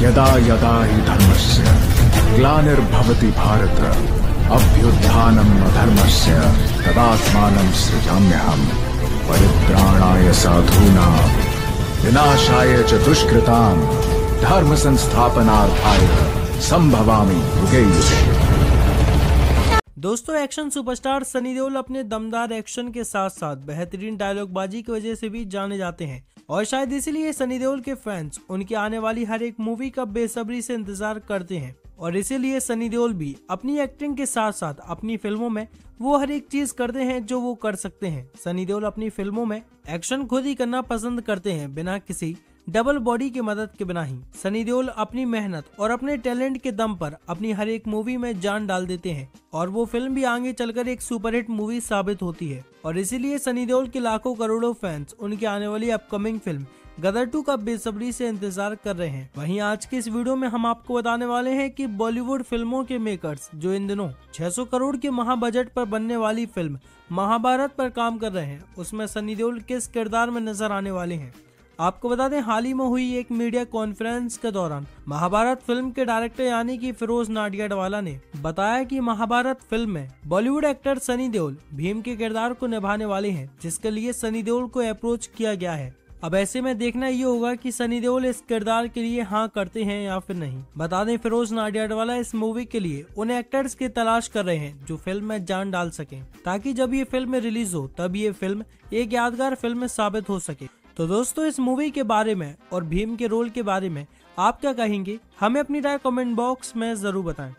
यदा यदा हि धर्मस्य ग्लानिर्भवति भारत, अभ्युत्थानम् अधर्मस्य, तदात्मानं सृजाम्यहम्, परित्राणाय साधूना, विनाशाय च धर्म संस्थापनार्थाय संभवामी युगे युगे। दोस्तों एक्शन सुपरस्टार सनी देओल अपने दमदार एक्शन के साथ साथ बेहतरीन डायलॉगबाजी की वजह से भी जाने जाते हैं। और शायद इसीलिए सनी देओल के फैंस उनकी आने वाली हर एक मूवी का बेसब्री से इंतज़ार करते हैं। और इसीलिए सनी देओल भी अपनी एक्टिंग के साथ साथ अपनी फ़िल्मों में वो हर एक चीज़ करते हैं जो वो कर सकते हैं। सनी देओल अपनी फ़िल्मों में एक्शन खुद ही करना पसंद करते हैं, बिना किसी डबल बॉडी की मदद के बिना ही सनी देओल अपनी मेहनत और अपने टैलेंट के दम पर अपनी हर एक मूवी में जान डाल देते हैं और वो फ़िल्म भी आगे चलकर एक सुपरहिट मूवी साबित होती है। और इसीलिए सनी देओल के लाखों करोड़ों फैंस उनकी आने वाली अपकमिंग फ़िल्म गदर टू का बेसब्री से इंतज़ार कर रहे हैं। वहीं आज के इस वीडियो में हम आपको बताने वाले हैं कि बॉलीवुड फ़िल्मों के मेकर्स जो इन दिनों 600 करोड़ के महाबजट पर बनने वाली फ़िल्म महाभारत पर काम कर रहे हैं, उसमें सनी देओल किस किरदार में नज़र आने वाले हैं? आपको बता दें, हाल ही में हुई एक मीडिया कॉन्फ्रेंस के दौरान महाभारत फ़िल्म के डायरेक्टर यानी कि फिरोज नाडियाडवाला ने बताया कि महाभारत फ़िल्म में बॉलीवुड एक्टर सनी देओल भीम के किरदार को निभाने वाले हैं, जिसके लिए सनी देओल को अप्रोच किया गया है। अब ऐसे में देखना ये होगा कि सनी देओल इस किरदार के लिए हाँ करते हैं या फिर नहीं। बता दें, फिरोज नाडियाडवाला इस मूवी के लिए उन एक्टर्स की तलाश कर रहे हैं, जो फ़िल्म में जान डाल सके, ताकि जब ये फ़िल्म रिलीज़ हो, तब ये फ़िल्म एक यादगार फ़िल्म साबित हो सके। तो दोस्तों, इस मूवी के बारे में और भीम के रोल के बारे में आप क्या कहेंगे? हमें अपनी राय कमेंट बॉक्स में ज़रूर बताएँ।